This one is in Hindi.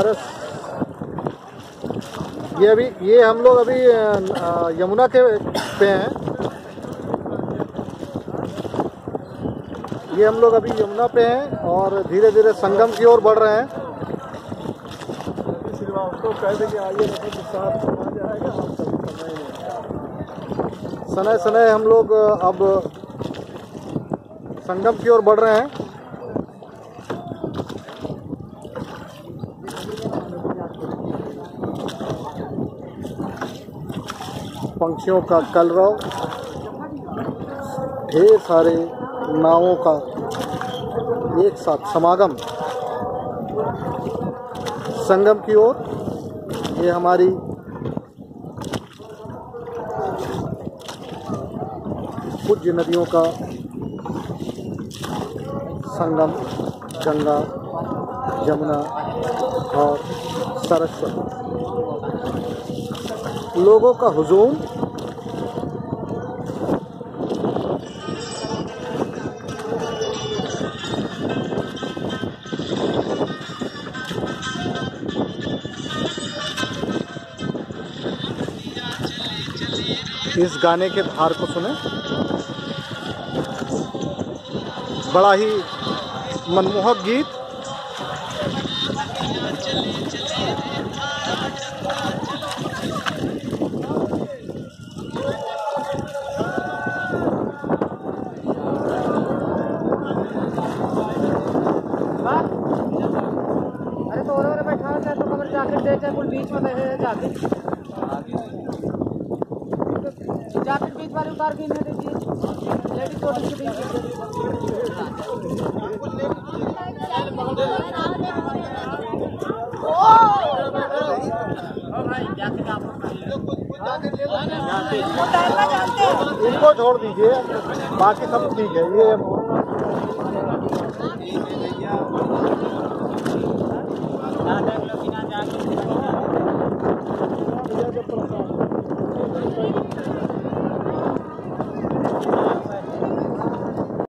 Aras. ये अभी, ये हम लोग अभी यमुना के पे हैं। ये हम लोग अभी यमुना पे हैं और धीरे धीरे संगम की ओर बढ़ रहे हैं। सनय सनय हम लोग अब संगम की ओर बढ़ रहे हैं। पंछियों का कलरव, ढेर सारे नावों का एक साथ समागम। संगम की ओर, ये हमारी पूज्य नदियों का संगम, गंगा जमुना और सरस्वती। लोगों का हुजूम। इस गाने के धार को सुने। बड़ा ही मनमोहक गीत। बीच वाले उतार के इन्हें देखिए। लेडीज़ इनको छोड़ दीजिए, बाकी सब ठीक है, ये